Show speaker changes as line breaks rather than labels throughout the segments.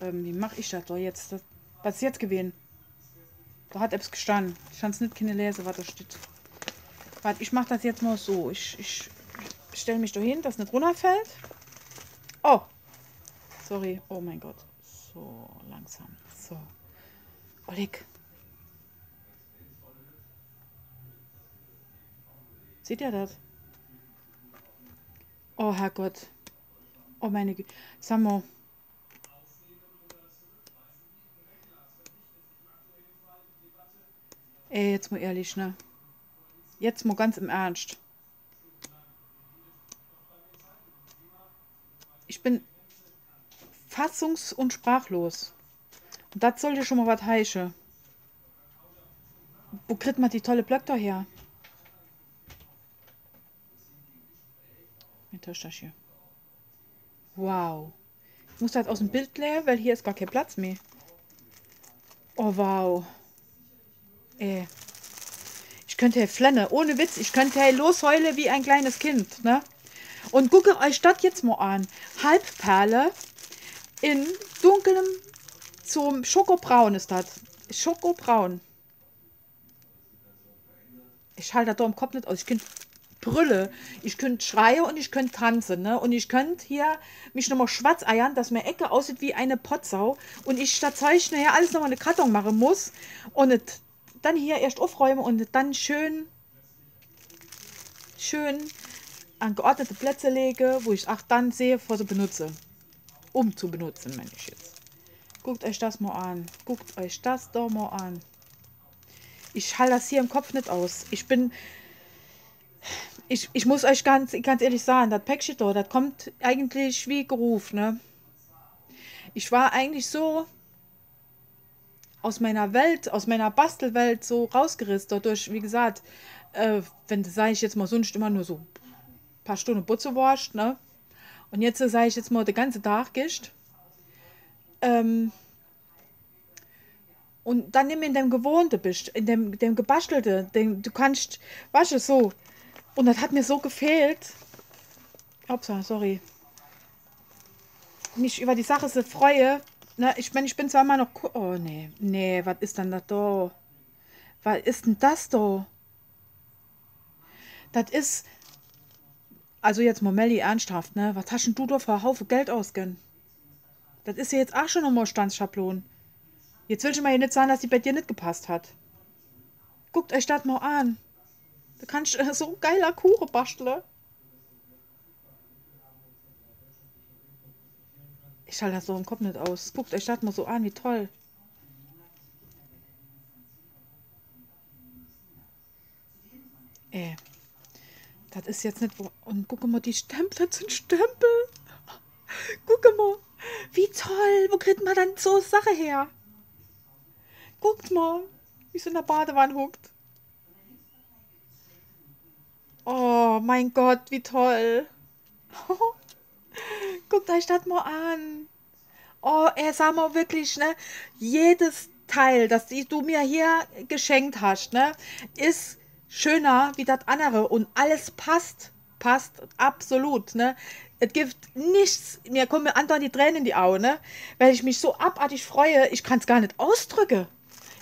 Ähm, wie mache ich das doch jetzt? Das, was ist jetzt gewesen? Da hat etwas gestanden. Ich kann es nicht keine lesen, was da steht. Warte, ich mache das jetzt mal so. Ich, ich stelle mich da hin, dass es nicht runterfällt. Oh! Sorry. Oh mein Gott. So, langsam. So. Oleg. Seht ihr das? Oh Herrgott. Oh meine Güte. Sag Ey, jetzt mal ehrlich, ne? Jetzt mal ganz im Ernst. Ich bin fassungs- und sprachlos. Und das sollte schon mal was heißen. Wo kriegt man die tolle Blöcke her? Mit Tasche. Wow. Ich muss das aus dem Bild leer, weil hier ist gar kein Platz mehr. Oh, wow. Ey. Ich könnte hier flenne, ohne Witz. Ich könnte hier losheule wie ein kleines Kind, ne? Und gucke euch das jetzt mal an. Halbperle in dunklem zum Schokobraun ist das. Schokobraun. Ich halte das da im Kopf nicht aus. Ich könnte brülle. Ich könnte schreien und ich könnte tanzen. Ne? Und ich könnte hier mich nochmal schwarz eiern, dass mir Ecke aussieht wie eine Potsau. Und ich statt Zeichnen ja alles nochmal eine Karton machen muss. Und dann hier erst aufräumen und dann schön, schön an geordnete Plätze lege, wo ich auch dann sehe, vor sie benutze. Um zu benutzen, meine ich jetzt. Guckt euch das mal an. Guckt euch das doch mal an. Ich halte das hier im Kopf nicht aus. Ich bin... Ich, ich muss euch ganz, ganz ehrlich sagen, das Päckchen da, das kommt eigentlich wie gerufen, ne? Ich war eigentlich so aus meiner Welt, aus meiner Bastelwelt so rausgerissen, dadurch, wie gesagt, äh, wenn, sage ich jetzt mal, sonst immer nur so ein paar Stunden Butze wascht, ne? Und jetzt sage ich jetzt mal, der ganze Tag gischt. Ähm, und dann nimm in dem Gewohnte bist, in dem, dem Gebastelte, dem, du kannst, weißt du, so. Und das hat mir so gefehlt. Upsa, sorry. Mich über die Sache so freue. Na, ich meine, ich bin zwar immer noch. Oh, nee. Nee, was ist denn das da? Was ist denn das da? Das ist. Also jetzt Momelli ernsthaft, ne? Was hast denn du da für einen Haufen Geld ausgehen? Das ist ja jetzt auch schon nochmal Standschablon. Jetzt will ich mal hier nicht sagen, dass die bei dir nicht gepasst hat. Guckt euch das mal an. Da kannst du so geiler Kuchen basteln. Ich halte das so im Kopf nicht aus. Guckt euch das mal so an, wie toll. Ey. Das ist jetzt nicht... Und guck mal, die Stempel, das sind Stempel. Guck mal. Wie toll. Wo kriegt man dann so Sache her? Guckt mal, wie es in der Badewanne huckt. Oh mein Gott, wie toll. Guckt euch das mal an. Oh, er sah mal wirklich, ne? Jedes Teil, das du mir hier geschenkt hast, ne? Ist schöner wie das andere und alles passt. Passt absolut, ne? Es gibt nichts, mir kommen andauernd die Tränen in die Augen, ne? Weil ich mich so abartig freue, ich kann es gar nicht ausdrücken.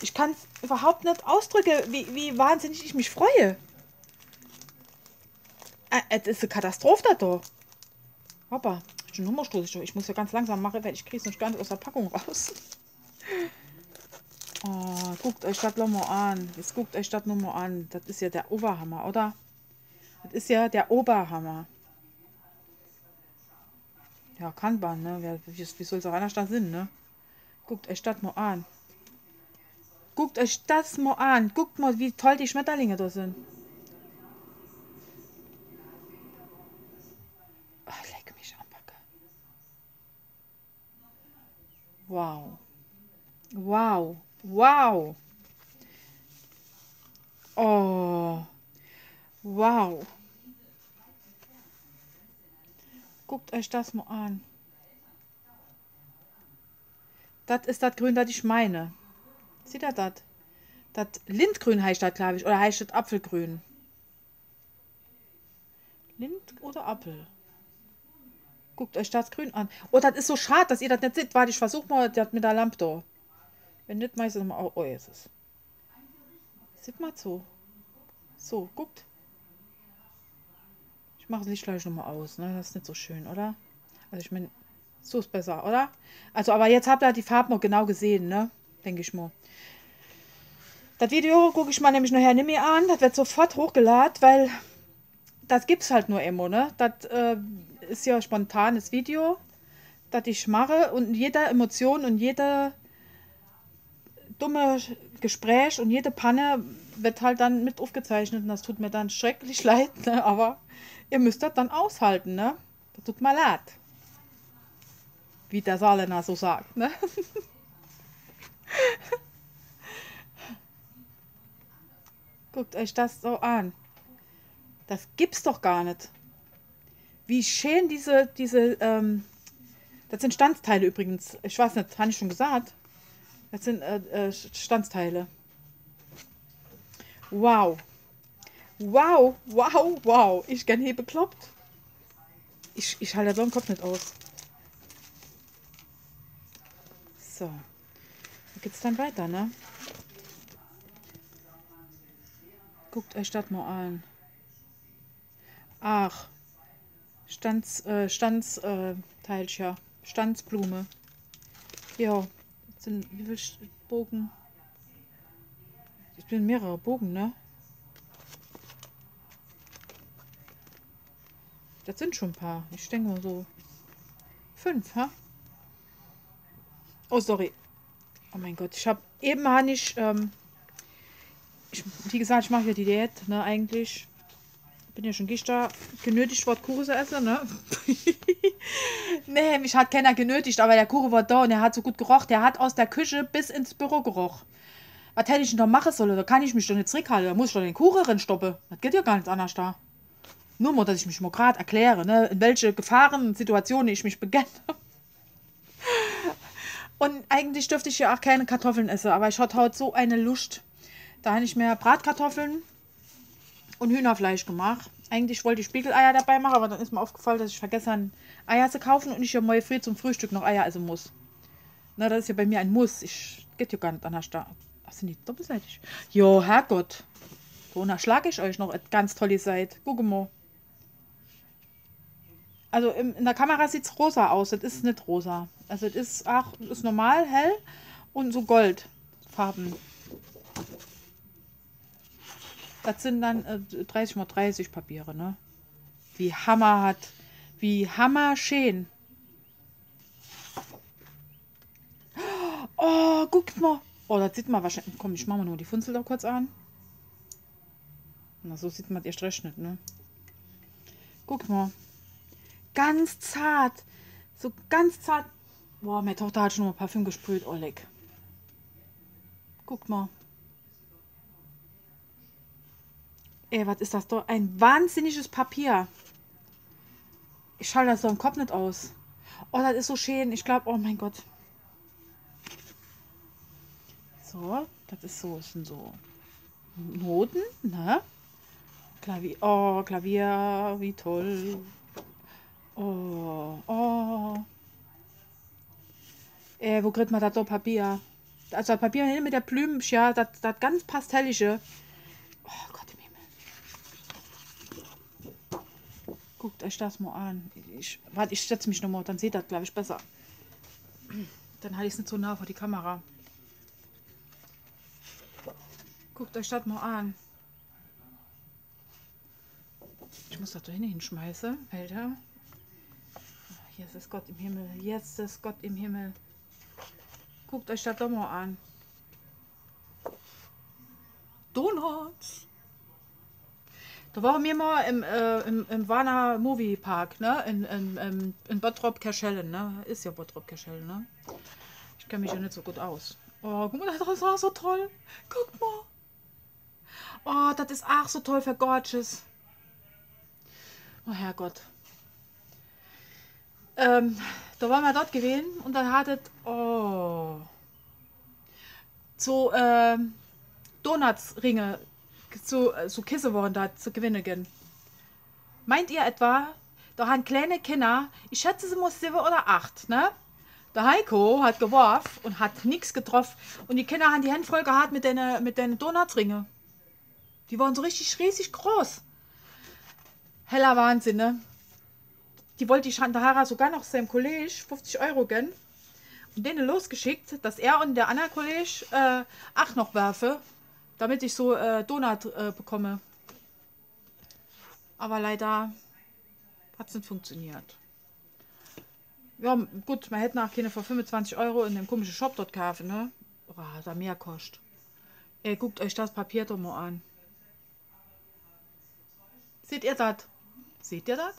Ich kann es überhaupt nicht ausdrücken, wie, wie wahnsinnig ich mich freue. Äh, es ist eine Katastrophe da. Hoppa, ich bin Nummerstoß. Ich muss ja ganz langsam machen, weil ich kriege es nicht nicht aus der Packung raus. Oh, guckt euch das nochmal an. Jetzt guckt euch das nochmal an. Das ist ja der Oberhammer, oder? Das ist ja der Oberhammer. Ja, Kanban, ne? Wie, wie soll es auch anders da sein, ne? Guckt euch das mal an. Guckt euch das mal an. Guckt mal, wie toll die Schmetterlinge da sind. Oh, leck mich am Backe. Wow. Wow. Wow. Oh. Wow. Guckt euch das mal an. Das ist das Grün, das ich meine. Seht ihr das? Das Lindgrün heißt das, glaube ich. Oder heißt das Apfelgrün? Lind oder Apfel? Guckt euch das grün an. Oh, das ist so schade, dass ihr das nicht seht. Warte, ich versuche mal das mit der Lampe da. Wenn nicht, meistens mal. Oh, jetzt ist es. Sieht mal so. So, guckt. Ich mache das Licht gleich nochmal aus. Ne? Das ist nicht so schön, oder? Also ich meine, so ist besser, oder? Also, aber jetzt habt ihr die Farben noch genau gesehen, ne? Denke ich mal. Das Video gucke ich mal nämlich nachher nicht mehr an. Das wird sofort hochgeladen, weil das gibt es halt nur immer, ne? Das äh, ist ja spontanes Video, das ich mache und jede Emotion und jede dumme Gespräch und jede Panne wird halt dann mit aufgezeichnet und das tut mir dann schrecklich leid, ne? aber ihr müsst das dann aushalten, ne? Das tut mir leid. Wie der Saarländer so sagt, ne? Guckt euch das so an. Das gibt's doch gar nicht. Wie schön diese, diese, ähm, das sind Standsteile übrigens. Ich weiß nicht, habe ich schon gesagt. Das sind äh, äh, Standsteile. Wow. Wow, wow, wow. Ich gern hier bekloppt. Ich, ich halte so einen Kopf nicht aus. So. Da geht's dann weiter, ne? Guckt euch das mal an. Ach. Stanz, äh, Stanzteilchen. Äh, Stanzblume. Ja. Sind wie viele Bogen? Ich bin mehrere Bogen, ne? Das sind schon ein paar. Ich denke mal so. Fünf, ha? Oh, sorry. Oh mein Gott, ich habe eben ich, ähm, ich, wie gesagt, ich mache ja die Diät, ne, eigentlich bin ja schon gestern genötigt worden, Kuchen zu essen, ne? nee, mich hat keiner genötigt, aber der Kuchen war da und er hat so gut gerochen. Der hat aus der Küche bis ins Büro gerochen. Was hätte ich denn da machen sollen? Da kann ich mich doch nicht zurückhalten. Da muss ich doch den Kuchen reinstoppen. Das geht ja gar nicht anders da. Nur mal, dass ich mich mal gerade erkläre, ne? in welche Gefahrensituationen ich mich begenne. und eigentlich dürfte ich ja auch keine Kartoffeln essen, aber ich hatte heute so eine Lust. Da habe ich mehr Bratkartoffeln und Hühnerfleisch gemacht. Eigentlich wollte ich Spiegeleier dabei machen, aber dann ist mir aufgefallen, dass ich vergessen habe, Eier zu kaufen und ich ja mal früh zum Frühstück noch Eier essen muss. Na, das ist ja bei mir ein Muss. Ich geht ja gar nicht anders da. Ach, sind die doppelseitig? Jo, Herrgott. So, na schlage ich euch noch eine ganz tolle Seite. Guck mal. Also in der Kamera sieht es rosa aus. Das ist nicht rosa. Also es ist ist normal hell und so Goldfarben. Das sind dann äh, 30 mal 30 Papiere, ne? Wie Hammer hat. Wie Hammer schön. Oh, guckt mal. Oh, das sieht man wahrscheinlich. Komm, ich mache mal nur die Funzel da kurz an. Na, so sieht man erst recht nicht, ne? Guck mal. Ganz zart. So ganz zart. Boah, meine Tochter hat schon mal Parfüm gesprüht. Oh, leck. Guck mal. Ey, was ist das doch? Ein wahnsinniges Papier. Ich schalte das doch im Kopf nicht aus. Oh, das ist so schön. Ich glaube, oh mein Gott. So, das ist so, das sind so Noten, ne? Klavier, oh, Klavier, wie toll. Oh, oh. Äh, wo kriegt man das doch Papier? Also das Papier mit der Blümchen, ja, das, das ganz pastellische. Oh Gott im Himmel. Guckt euch das mal an. Ich, warte, ich setze mich nochmal, dann seht ihr das, glaube ich, besser. Dann halte ich es nicht so nah vor die Kamera. Guckt euch das mal an. Ich muss das da hinschmeißen, Alter. Hier ist Gott im Himmel. Jetzt ist Gott im Himmel. Guckt euch das doch mal an. Donuts. Da waren wir mal im, äh, im, im Warner Movie Park, ne? In, in, in, Bottrop Kerschellen, ne? Ist ja Bottrop Kerschellen, ne? Ich kenne mich ja nicht so gut aus. Oh, guck mal, das ist auch so toll. Guck mal. Oh, das ist auch so toll für Gorgeous. Oh Herrgott. Ähm, da waren wir dort gewesen und dann hattet, oh, so äh, Donutsringe, so, so Kisse waren da zu gewinnen. Meint ihr etwa, Da haben kleine Kinder, ich schätze, sie muss sieben oder acht, ne? Der Heiko hat geworfen und hat nichts getroffen. Und die Kinder haben die Hände voll gehabt mit den, mit den. Die waren so richtig riesig groß. Heller Wahnsinn, ne? Die wollte die Shantahara sogar noch seinem Kollege 50 Euro gönnen. Und denen losgeschickt, dass er und der andere Kollege äh, auch noch werfe, damit ich so äh, Donut äh, bekomme. Aber leider hat es nicht funktioniert. Ja, gut, man hätte keine für 25 Euro in dem komischen Shop dort kaufen, ne? Oh, da mehr kostet. Ey, guckt euch das Papier doch mal an. Seht ihr das? Seht ihr das?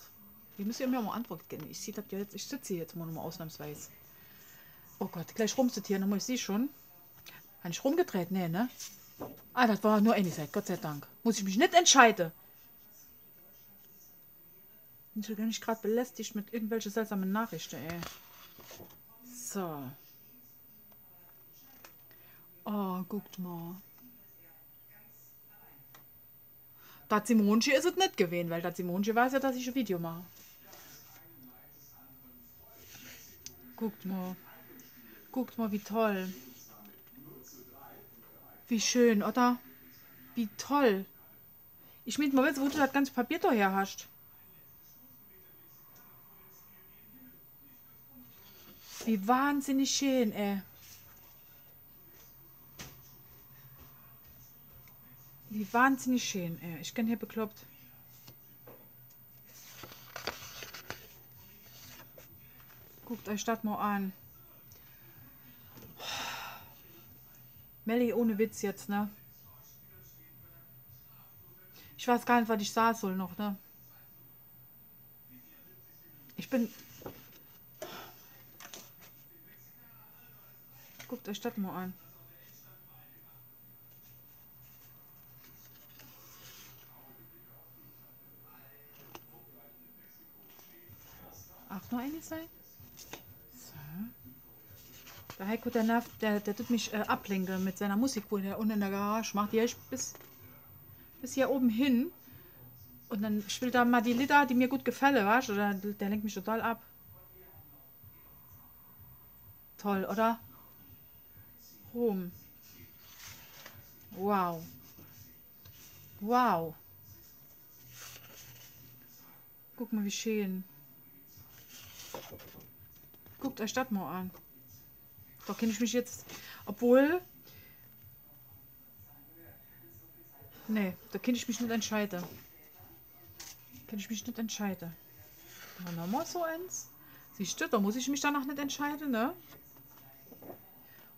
Wie müsst ihr mir mal Antwort geben. Ich ja ich sitze hier jetzt mal nochmal ausnahmsweise. Oh Gott, gleich rumsit hier, nochmal, ich sehe schon. Habe ich rumgedreht? Nee, ne? Ah, das war nur Seite, Gott sei Dank. Muss ich mich nicht entscheiden. Bin ich gar nicht gerade belästigt mit irgendwelchen seltsamen Nachrichten, ey. So. Oh, guckt mal. Das Simonchi ist es nicht gewesen, weil das Simonchi weiß ja, dass ich ein Video mache. Guckt mal. Guckt mal, wie toll. Wie schön, oder? Wie toll. Ich meine mal, wo du das ganze Papier daher hast. Wie wahnsinnig schön, ey. Wie wahnsinnig schön, ey. Ich bin hier bekloppt. Guckt euch das mal an. Melli, ohne Witz jetzt, ne? Ich weiß gar nicht, was ich sagen soll noch, ne? Ich bin Guckt euch das mal an. Auch noch eine sein? Der Heiko, der nervt, der, der tut mich äh, ablenken mit seiner Musik, wo der unten in der Garage macht. Die ich bis, bis hier oben hin. Und dann spielt er mal die Lieder, die mir gut gefallen, weißt du? Der, der lenkt mich total ab. Toll, oder? Rom. Wow. Wow. Guck mal, wie schön. Guckt euch das mal an. Da kenne ich mich jetzt, obwohl... Nee, da kann ich mich nicht entscheiden. Kann ich mich nicht entscheiden. Und nochmal so eins. Siehst du, da muss ich mich danach nicht entscheiden, ne?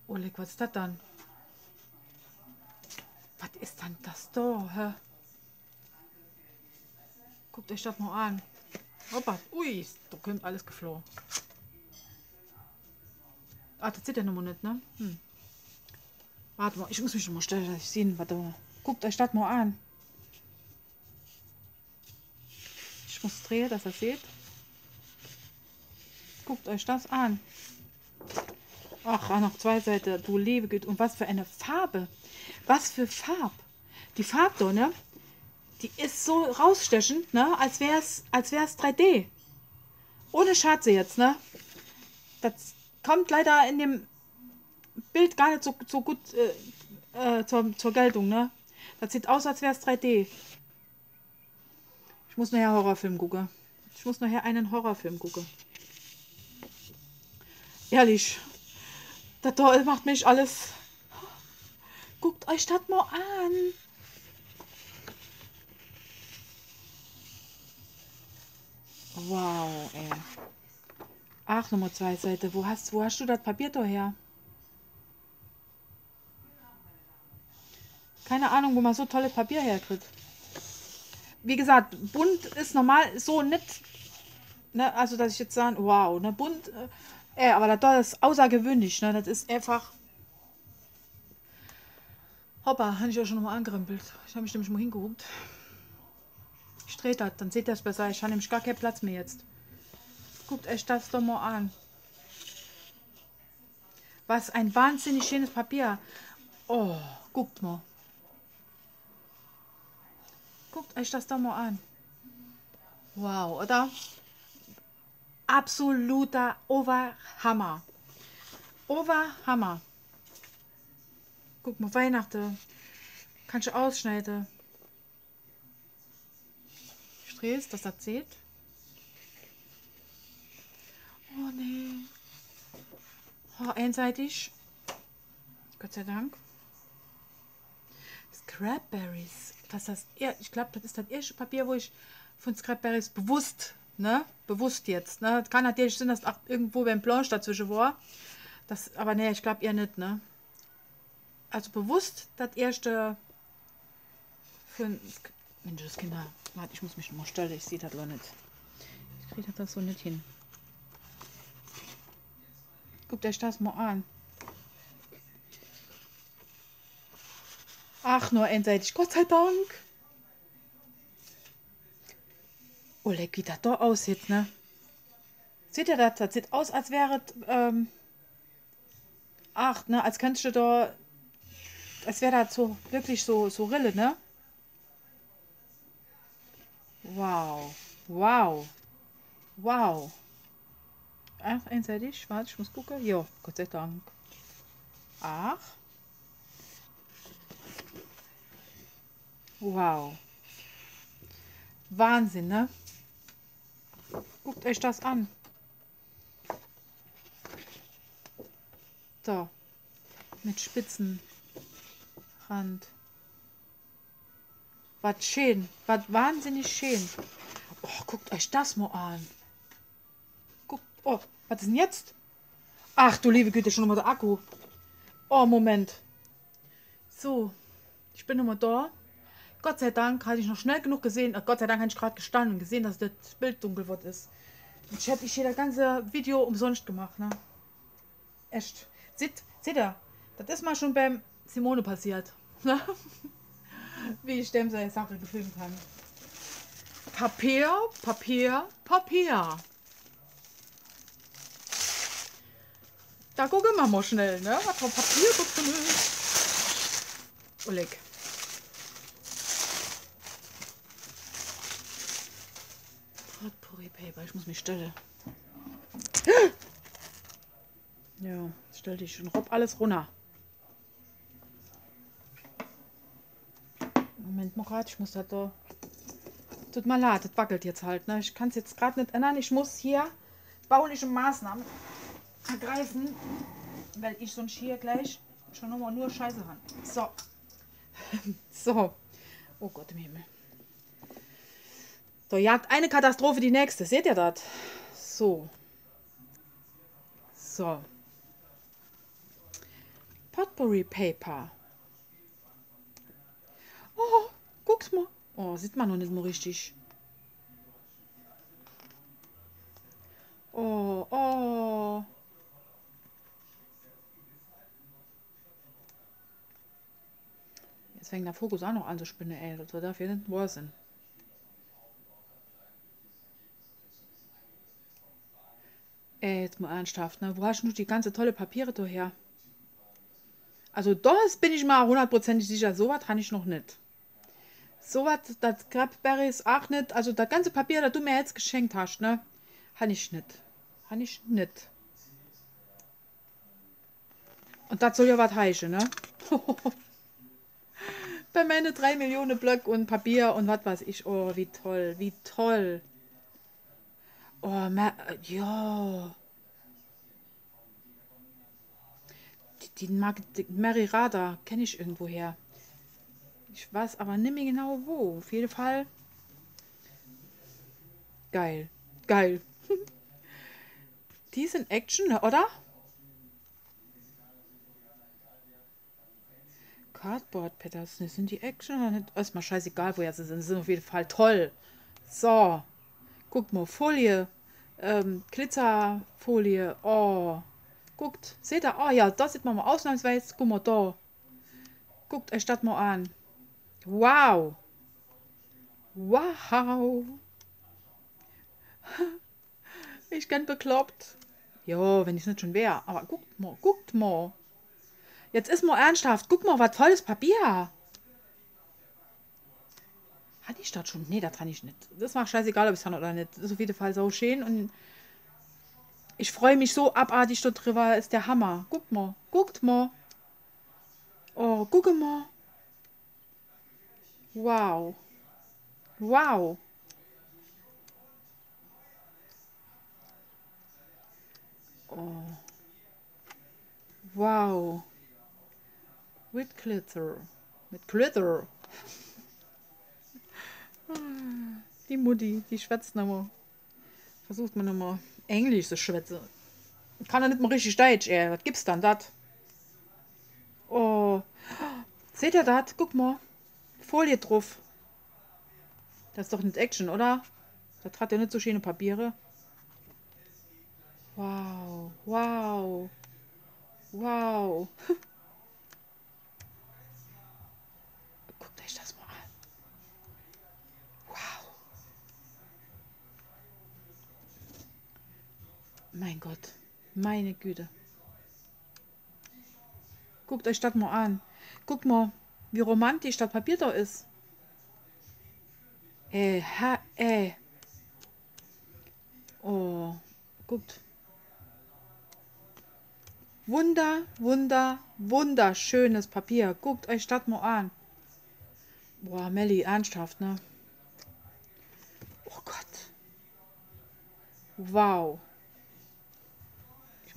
Oleg, was ist das dann? Was ist dann das da? Hä? Guckt euch das mal an. Hoppa, ui, da kommt alles geflohen. Ah, das sieht ja nochmal nicht, ne? Hm. Warte mal, ich muss mich noch mal stellen, dass ich sehen. Warte Guckt euch das mal an. Ich muss drehen, dass ihr seht. Guckt euch das an. Ach, noch zwei Seiten. Du liebe Güte. Und was für eine Farbe. Was für Farb. Die Farbe da, ne? Die ist so rausstechend, ne? Als wäre es als wär's 3D. Ohne Schatze jetzt, ne? Das kommt leider in dem Bild gar nicht so, so gut äh, äh, zur, zur Geltung, ne? Das sieht aus, als wäre es 3D. Ich muss nachher Horrorfilm gucken. Ich muss nachher einen Horrorfilm gucken. Ehrlich. Das da macht mich alles. Guckt euch das mal an. Wow, ey. Ach, Nummer zwei Seite. Wo hast, wo hast du das Papier da her? Keine Ahnung, wo man so tolle Papier herkriegt. Wie gesagt, bunt ist normal so nicht. Ne, also, dass ich jetzt sage, wow, ne, bunt. Äh, ja, aber das ist außergewöhnlich, ne? Das ist einfach. Hoppa, habe ich ja schon mal angerempelt. Ich habe mich nämlich mal hingeguckt. Ich drehe das, dann seht ihr es besser. Ich habe nämlich gar keinen Platz mehr jetzt. Guckt euch das doch mal an. Was ein wahnsinnig schönes Papier. Oh, guckt mal. Guckt euch das doch mal an. Wow, oder? absoluter Overhammer. Overhammer. Guck mal, Weihnachten. Kannst du ausschneiden. Es, dass das zählt. Oh nee. Oh, einseitig. Gott sei Dank. Scrapberries. Das das, ich glaube, das ist das erste Papier, wo ich von Scrapberries bewusst, ne, bewusst jetzt, ne, kann natürlich sein, dass auch irgendwo beim Blanche dazwischen war. Das, aber ne, ich glaube eher nicht, ne. Also bewusst das erste ein Mensch, das Kinder. Warte, ich muss mich noch mal stellen, ich sehe das noch nicht. Ich kriege das so nicht hin. Guckt euch das mal an. Ach, nur einseitig, Gott sei Dank. Oh, leck, wie das da aussieht, ne? Seht ihr das? Das sieht aus, als wäre ähm, ach, ne, als könntest du da, als wäre das so, wirklich so, so Rille, ne? Wow, wow, wow. Ach, einseitig, warte, ich muss gucken. Ja, Gott sei Dank. Ach. Wow. Wahnsinn, ne? Guckt euch das an. So. Mit spitzen Rand. Was schön. Was wahnsinnig schön. Oh, guckt euch das mal an. Oh, was ist denn jetzt? Ach du liebe Güte, schon nochmal der Akku. Oh, Moment. So. Ich bin nochmal da. Gott sei Dank hatte ich noch schnell genug gesehen. Ach, Gott sei Dank habe ich gerade gestanden und gesehen, dass das Bild dunkel wird ist. Jetzt hätte ich hier das ganze Video umsonst gemacht, ne? Echt. Seht, seht ihr? Das ist mal schon beim Simone passiert. Ne? Wie ich dem seine Sache gefilmt habe. Papier, Papier, Papier. Da gucken wir mal schnell, ne? Was für Papier drin ist. Oleg. Potpourri Paper, ich muss mich stellen. Ja, stell dich schon rob alles runter. Moment mal gerade, ich muss das da. Tut mal leid, das wackelt jetzt halt. Ne? Ich kann es jetzt gerade nicht ändern. Ich muss hier bauliche Maßnahmen ergreifen, weil ich sonst hier gleich schon nochmal nur Scheiße habe. So. so. Oh Gott im Himmel. Da jagt eine Katastrophe die nächste. Seht ihr das? So. So. Potpourri Paper. Oh, guck's mal. Oh, sieht man noch nicht mal richtig. Oh, oh. Jetzt fängt der Fokus auch noch an zu spinnen, ey. Das darf ja nicht wahr sein. Ey, jetzt mal ernsthaft, ne? Wo hast du die ganze tolle Papiere daher? Also das bin ich mal hundertprozentig sicher, so was habe ich noch nicht. So was, das Crabberries auch nicht. Also das ganze Papier, das du mir jetzt geschenkt hast, ne? Habe ich nicht. Habe ich nicht. Und das soll ja was heißen, ne? Bei meine drei Millionen Blöcke und Papier und was weiß ich. Oh, wie toll, wie toll. Oh, ja. Die, die Mary Rada kenne ich irgendwo her. Ich weiß aber nicht mehr genau wo. Auf jeden Fall. Geil. Geil. die sind Action, oder? Cardboard Peters. Sind die Action oder nicht? Ist mal scheißegal, woher sie sind. Sie sind auf jeden Fall toll. So. Guck mal, Folie ähm, Glitzerfolie. Oh, guckt, seht ihr? Oh ja, das sieht man mal ausnahmsweise. Guck mal da. Guckt euch das mal an. Wow. Wow. Ich bin bekloppt. Ja, wenn ich es nicht schon wäre. Aber guckt mal, guckt mal. Jetzt ist mal ernsthaft. Guck mal, was tolles Papier. Hatte ich das schon? Nee, das kann ich nicht. Das macht scheißegal, ob ich es kann oder nicht. Das ist auf jeden Fall so schön und Ich freue mich so abartig darüber. Ist der Hammer. Guckt mal. Guckt mal. Oh, gucke mal. Wow. Wow. Oh. Wow. With glitter. Mit glitter. Die Mutti, die schwätzt nochmal. Versucht man nochmal Englisch zu schwätzen. Kann er nicht mal richtig Deutsch, ey. Was gibt's dann das? Oh. Seht ihr das? Guck mal. Folie drauf. Das ist doch nicht Action, oder? Das hat ja nicht so schöne Papiere. Wow. Wow. Wow. Guckt euch das mal an. Wow. Mein Gott. Meine Güte. Guckt euch das mal an. Guckt mal, wie romantisch das Papier da ist. Äh, ha, äh. Oh, guckt. Wunder, wunder, wunderschönes Papier. Guckt euch das mal an. Boah, Melli, ernsthaft, ne? Oh Gott. Wow.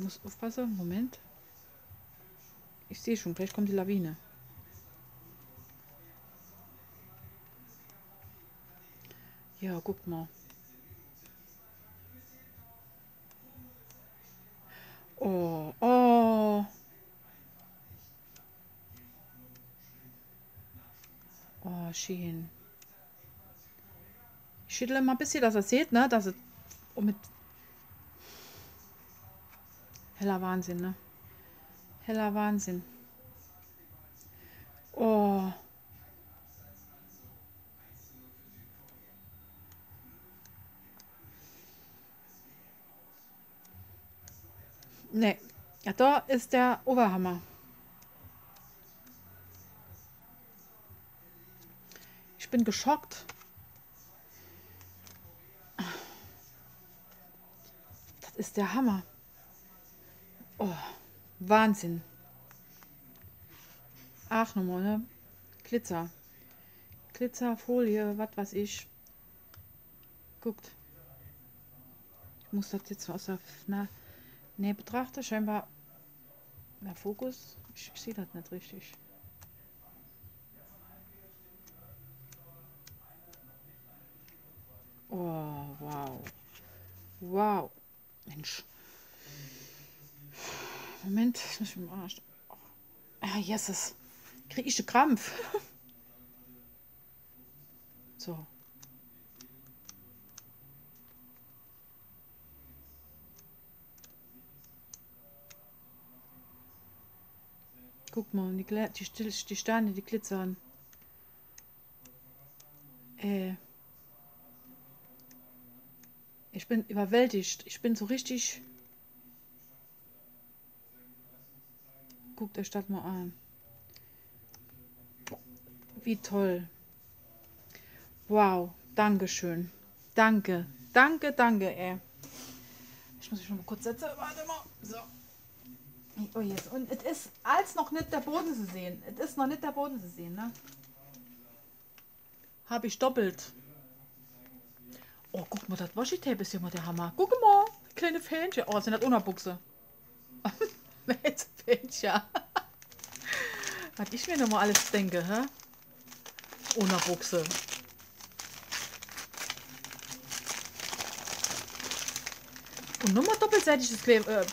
Muss aufpassen. Moment. Ich sehe schon, gleich kommt die Lawine. Ja, guck mal. Oh, oh. Oh, schön. Ich schüttle mal ein bisschen, dass ihr seht, ne? Dass oh, mit heller Wahnsinn, ne? Heller Wahnsinn. Oh. Ne, ja, da ist der Oberhammer. Ich bin geschockt. Das ist der Hammer. Oh, Wahnsinn. Ach, nochmal, ne? Glitzer. Glitzerfolie, was weiß ich. Guckt. Ich muss das jetzt aus der... Na, Ne, betrachte scheinbar der Fokus. Ich, ich sehe das nicht richtig. Oh, wow. Wow. Mensch. Moment, ich muss mich mal. Oh. Ah, Jesus. Kriege ich den Krampf. so. Guck mal, die, die, die Sterne, die glitzern. Äh. Ich bin überwältigt. Ich bin so richtig. Guckt euch das mal an. Wie toll. Wow. Dankeschön. Danke. Danke, danke, ey. Ich muss mich noch mal kurz setzen. Warte mal. So. Oh yes. Und es ist als noch nicht der Boden zu sehen. Es ist noch nicht der Boden zu sehen, ne? Habe ich doppelt. Oh, guck mal, das Washi-Tape ist ja mal der Hammer. Guck mal, kleine Fähnchen. Oh, sind das Unterbuchse. Fähnchen? Was ich mir noch mal alles denke, hä? Unterbuchse. Und nochmal doppelseitiges Kle äh.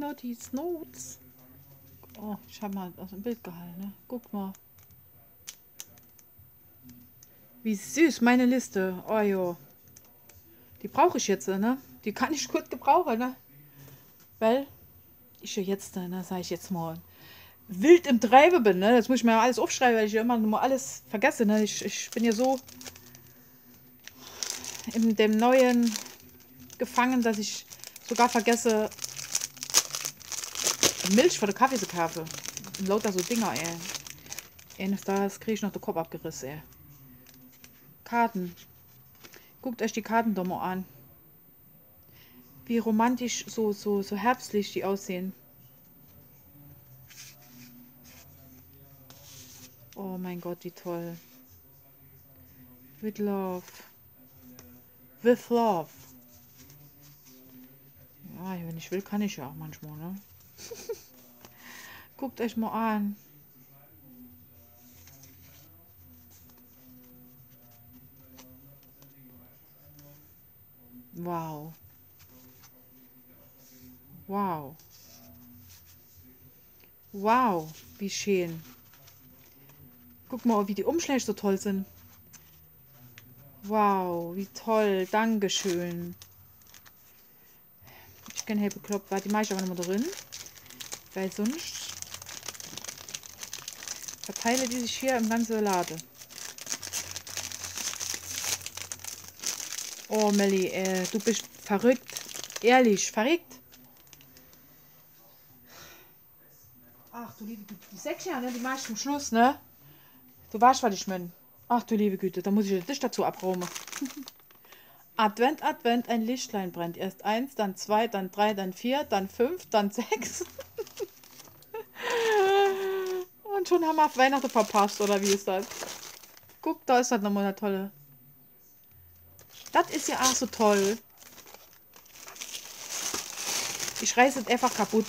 Notiz, Notes. Oh, ich habe mal aus dem Bild gehalten. Ne? Guck mal. Wie süß, meine Liste. Oh jo. Die brauche ich jetzt, ne? Die kann ich gut gebrauchen, ne? Weil ich ja jetzt, ne, sage ich jetzt mal, wild im Treibe bin, ne? Das muss ich mir alles aufschreiben, weil ich ja immer nur alles vergesse, ne? Ich, ich bin ja so in dem neuen gefangen, dass ich sogar vergesse, Milch für den Kaffee zu kaufen. Und lauter so Dinger, ey. Eines das kriege ich noch den Kopf abgerissen, ey. Karten. Guckt euch die Karten doch mal an. Wie romantisch, so, so, so herbstlich die aussehen. Oh mein Gott, wie toll. With love. With love. Ja, wenn ich will, kann ich ja auch manchmal, ne? Guckt euch mal an. Wow. Wow. Wow, wie schön. Guck mal, wie die Umschläge so toll sind. Wow, wie toll. Dankeschön. Ich kenne Hey bekloppt. War die mache ich aber nochmal drin. Weil sonst verteile die sich hier im ganzen Laden. Oh, Melli, äh, du bist verrückt. Ehrlich, verrückt. Ach du liebe Güte, die Säckchen, ne, die mache ich zum Schluss, ne? Du weißt, was ich meine. Ach du liebe Güte, da muss ich dich dazu abräumen. Advent, Advent, ein Lichtlein brennt. Erst eins, dann zwei, dann drei, dann vier, dann fünf, dann sechs. Und schon haben wir auf Weihnachten verpasst, oder wie ist das? Guck, da ist das nochmal eine tolle. Das ist ja auch so toll. Ich reiße es einfach kaputt.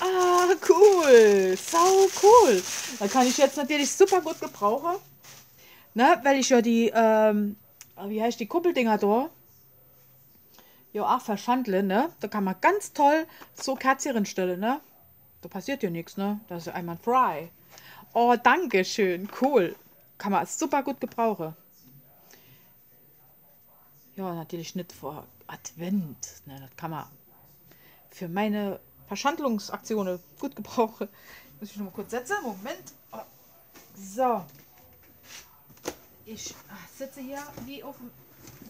Ah, cool. Sau cool. Da kann ich jetzt natürlich super gut gebrauchen. Ne, weil ich ja die, ähm, wie heißt die Kuppeldinger da? Ja, auch verschandle, ne? Da kann man ganz toll so Kerzen stellen, ne? Da passiert ja nichts, ne? Das ist einmal fry. Oh, danke schön. Cool. Kann man super gut gebrauchen. Ja, natürlich nicht vor Advent. Ne? Das kann man für meine Verschandlungsaktionen gut gebrauchen. Muss ich noch mal kurz setzen. Moment. Oh. So. Ich sitze hier wie auf dem,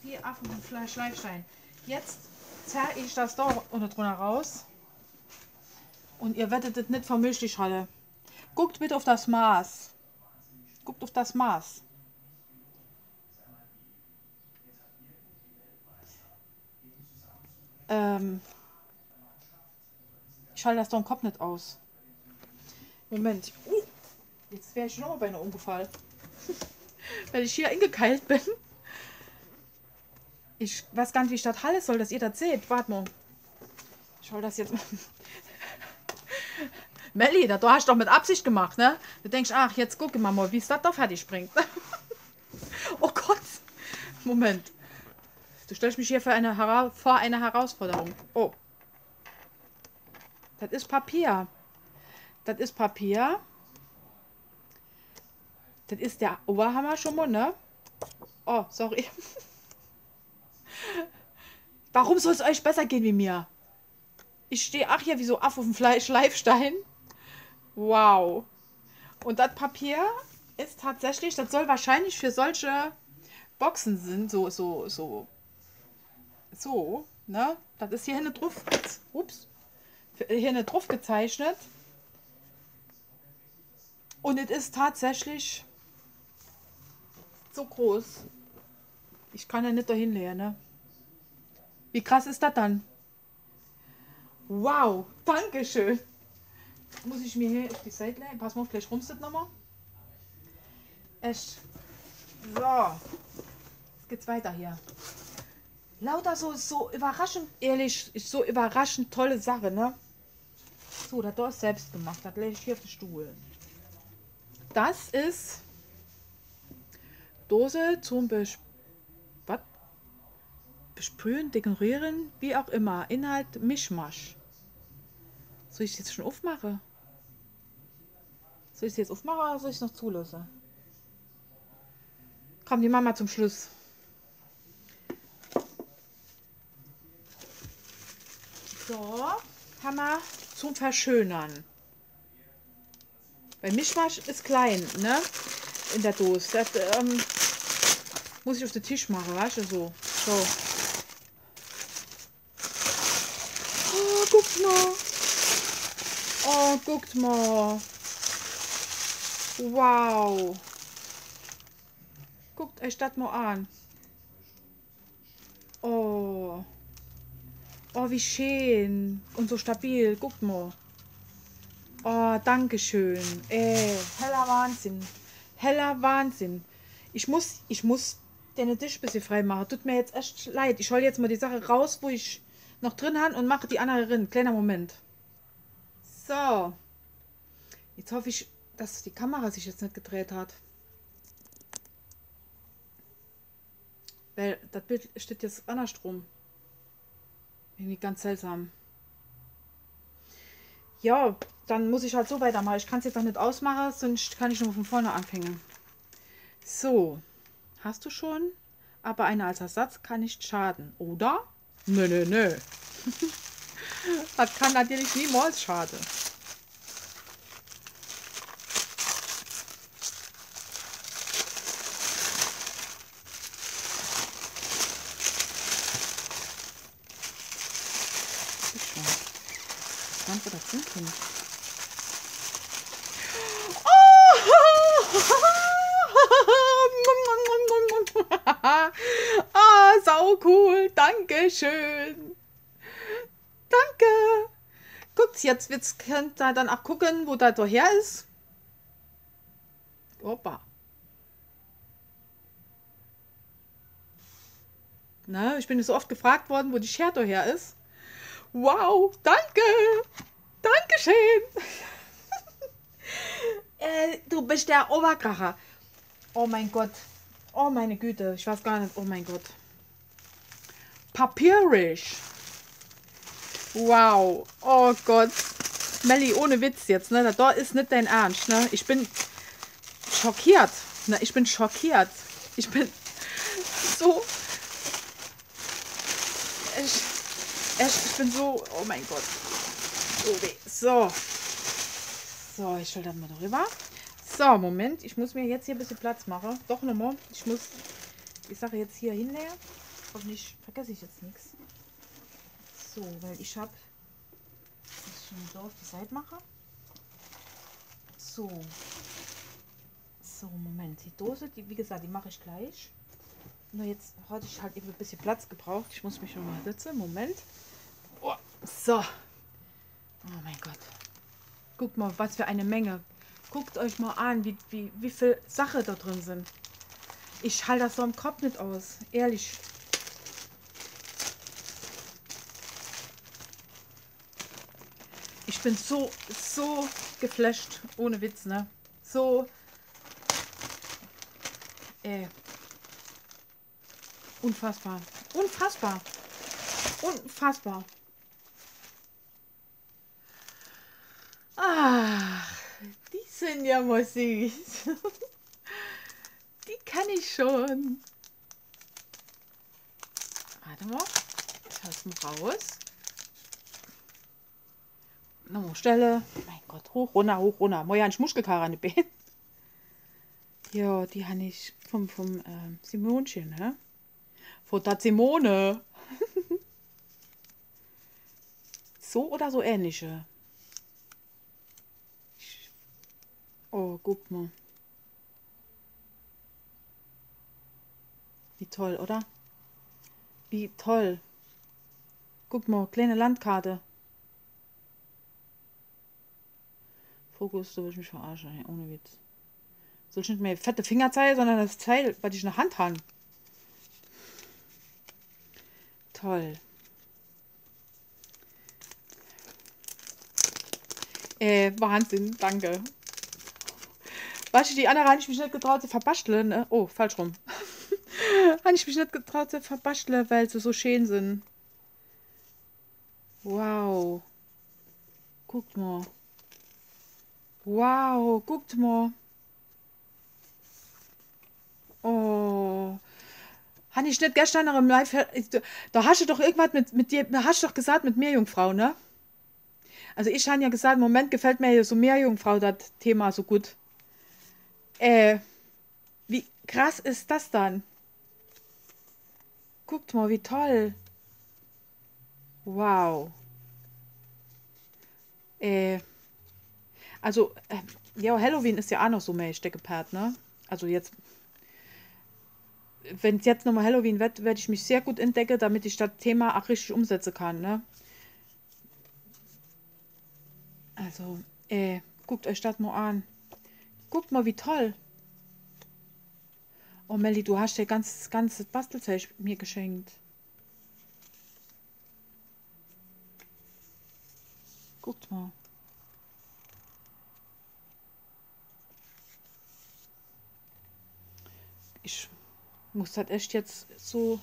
wie auf dem Schleifstein. Jetzt zerre ich das da unten drunter raus. Und ihr werdet das nicht vermischt, die Schale. Guckt bitte auf das Maß. Guckt auf das Maß. Ähm, ich schalte das doch im Kopf nicht aus. Moment. Uh, jetzt wäre ich schon mal bei einer umgefallen. Weil ich hier eingekeilt bin. Ich weiß gar nicht, wie ich das halten soll, dass ihr das seht. Warte mal. Ich hol das jetzt mal. Melli, das hast du doch mit Absicht gemacht, ne? Du denkst, ach, jetzt gucke mal, mal wie es das da fertig bringt. oh Gott. Moment. Du stellst mich hier für eine vor eine Herausforderung. Oh. Das ist Papier. Das ist Papier. Das ist der Oberhammer schon mal, ne? Oh, sorry. Warum soll es euch besser gehen wie mir? Ich stehe, ach ja, wie so Aff auf dem Fleisch Schleifstein. Wow. Und das Papier ist tatsächlich, das soll wahrscheinlich für solche Boxen sind, so, so, so, so, ne? Das ist hier hinten drauf, ups, hier hinten drauf gezeichnet. Und es ist tatsächlich so groß. Ich kann ja nicht dahin leeren, ne? Wie krass ist das dann? Wow, danke schön. Muss ich mir hier auf die Seite legen? Pass mal, vielleicht rumst nochmal. Echt. So. Jetzt geht's weiter hier. Lauter so, so überraschend, ehrlich, so überraschend tolle Sache, ne? So, das ist selbst gemacht. Das lege ich hier auf den Stuhl. Das ist Dose zum Besp? Besprühen, dekorieren, wie auch immer. Inhalt Mischmasch. Soll ich es jetzt schon aufmachen? Soll ich es jetzt aufmachen oder soll ich es noch zulassen? Komm, die Mama zum Schluss. So, Hammer zum Verschönern. Weil Mischmasch ist klein, ne? In der Dose. Das ähm, muss ich auf den Tisch machen, weißt du, so. So. Oh, guckt mal. Oh, guckt mal. Wow. Guckt euch das mal an. Oh. Oh, wie schön. Und so stabil. Guckt mal. Oh, danke schön. Ey, heller Wahnsinn. Heller Wahnsinn. Ich muss, ich muss den Tisch ein bisschen frei machen. Tut mir jetzt echt leid. Ich hole jetzt mal die Sache raus, wo ich noch drin habe und mache die andere drin. Kleiner Moment. So. Jetzt hoffe ich, dass die Kamera sich jetzt nicht gedreht hat. Weil das Bild steht jetzt andersrum. Irgendwie ganz seltsam. Ja, dann muss ich halt so weitermachen. Ich kann es jetzt noch nicht ausmachen, sonst kann ich nur von vorne anfangen. So, hast du schon? Aber eine als Ersatz kann nicht schaden, oder? Nö, nö, nö. das kann natürlich niemals schaden. Ganz oder Funken. ah, sau cool. Dankeschön. Danke. Jetzt wird's, könnt ihr dann auch gucken, wo das her ist. Opa. Na, ich bin so oft gefragt worden, wo die Schere her ist. Wow, danke. Dankeschön. äh, du bist der Oberkracher. Oh mein Gott. Oh meine Güte. Ich weiß gar nicht. Oh mein Gott. Papirisch. Wow. Oh Gott. Melli, ohne Witz jetzt, ne? Da ist nicht dein Ernst, ne? Ich bin schockiert. Ne? Ich bin schockiert. Ich bin so. Ich, ich, bin so. Oh mein Gott. Oh weh. So. So, ich das mal darüber. So, Moment. Ich muss mir jetzt hier ein bisschen Platz machen. Doch nochmal. Ich muss die Sache jetzt hier hinlegen. Hoffentlich vergesse ich jetzt nichts. So, weil ich habe das schon so auf die Seite mache. So. So, Moment. Die Dose, die, wie gesagt, die mache ich gleich. Nur jetzt hatte ich halt eben ein bisschen Platz gebraucht. Ich muss mich schon mal setzen. Moment. Oh, so. Oh mein Gott. Guckt mal, was für eine Menge. Guckt euch mal an, wie, wie, wie viel Sache da drin sind. Ich halte das so im Kopf nicht aus. Ehrlich. Bin so, so geflasht. Ohne Witz, ne? So. Äh. Unfassbar. Unfassbar. Unfassbar. Ach, die sind ja mal süß. Die kann ich schon. Warte mal. Das mal raus. Nochmal Stelle. Mein Gott, hoch, runter, hoch, runter. Moja, ein Schmuschgekarre an die Beine. Ja, die habe ich vom, vom äh, Simonchen, ne? Von der Simone. so oder so ähnliche. Oh, guck mal. Wie toll, oder? Wie toll. Guck mal, kleine Landkarte. Fokus, du willst mich verarschen, ey, ohne Witz. Ich nicht mehr fette Finger zeigen, sondern das Teil, was ich in der Hand habe. Toll. Äh, Wahnsinn, danke. Weißt du, die andere habe ich mich nicht getraut zu verbasteln. Ne? Oh, falsch rum. habe ich mich nicht getraut zu verbasteln, weil sie so schön sind. Wow. Guckt mal. Wow, guckt mal. Oh. Habe ich nicht gestern noch im Live. Da hast du doch irgendwas mit, mit dir. Hast du doch gesagt mit mir, Jungfrau, ne? Also ich habe ja gesagt, im Moment gefällt mir ja so Meerjungfrau das Thema so gut. Äh, wie krass ist das dann? Guckt mal, wie toll. Wow. Äh, also, äh, ja, Halloween ist ja auch noch so mehr Steckepart, ne? Also jetzt, wenn es jetzt nochmal Halloween wird, werde ich mich sehr gut entdecken, damit ich das Thema auch richtig umsetzen kann, ne? Also, äh, guckt euch das mal an. Guckt mal, wie toll. Oh, Melli, du hast ja ganz, ganzes Bastelzeug mir geschenkt. Guckt mal. Ich muss das echt jetzt so...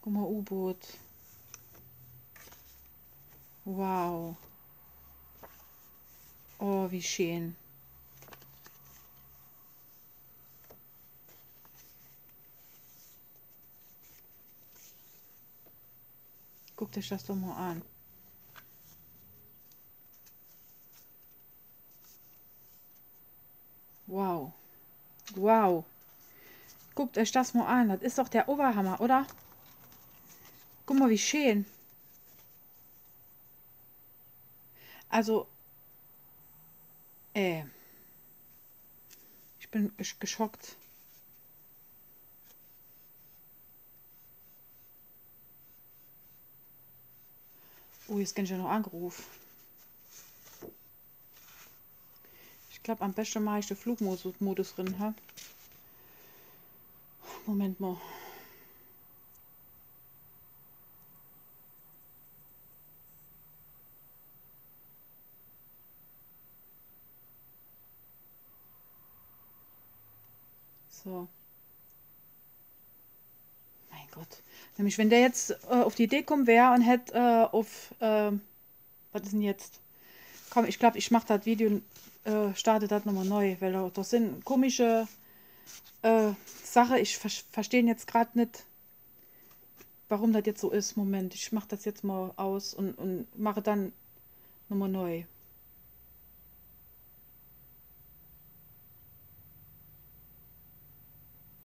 Guck mal, U-Boot. Wow. Oh, wie schön. Guckt euch das doch mal an. Wow. Wow. Guckt euch das mal an. Das ist doch der Oberhammer, oder? Guck mal, wie schön. Also, äh, ich bin geschockt. Oh, jetzt kann ich ja noch angerufen. Ich glaube, am besten mache ich den Flugmodus drin. Ha? Moment mal. So. Mein Gott. Nämlich, wenn der jetzt äh, auf die Idee kommen wäre und hätte äh, auf, äh, was ist denn jetzt? Komm, ich glaube, ich mache das Video, äh, starte das nochmal neu, weil das sind komische äh, Sachen. Ich ver verstehe jetzt gerade nicht, warum das jetzt so ist. Moment, ich mache das jetzt mal aus und, und mache dann nochmal neu.